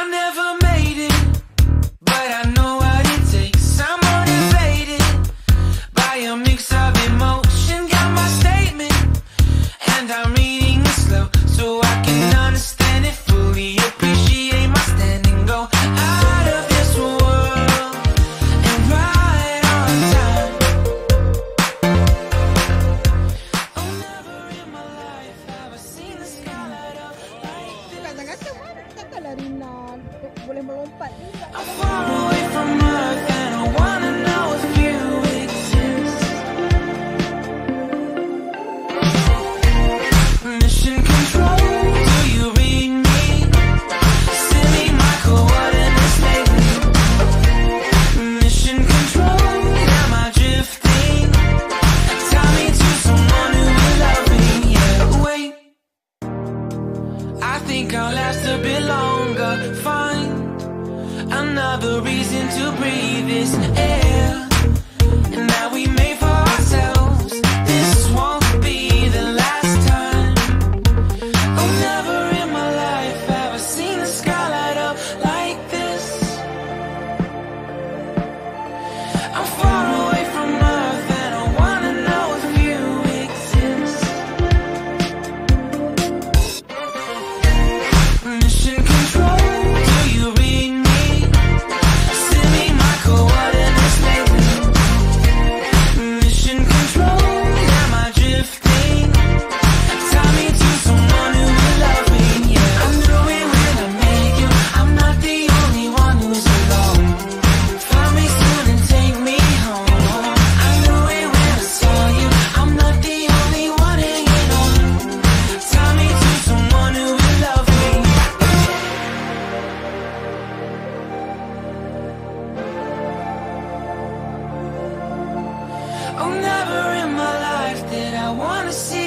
I never Mission control, do you read me? Send me my coordinates. Mission control, am I drifting? Tie me to someone who will love me, yeah. Wait, I think I'll last a bit longer find another reason to breathe this air. Oh, never in my life did I wanna see